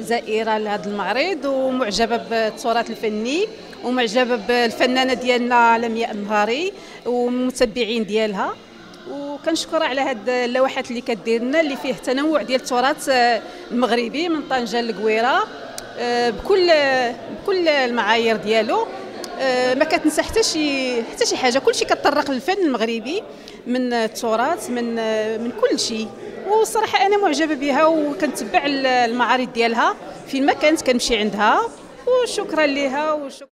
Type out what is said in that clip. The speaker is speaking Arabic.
زائرة لهذا المعرض ومعجبة بالتراث الفني ومعجبة بالفنانة ديالنا لمياء النهاري والمتبعين ديالها. وكنشكرها على هاد اللوحات اللي كدير لنا اللي فيه تنوع ديال التراث المغربي من طنجة للقويرة بكل بكل المعايير ديالو. ما كتنسى حتى شي حتى شي حاجة كلشي كتطرق للفن المغربي من التراث من من كل شيء وصراحة أنا معجبة بها وكنتبع المعارض ديالها. فين ما كانت كنمشي عندها. وشكرا لها وشكرا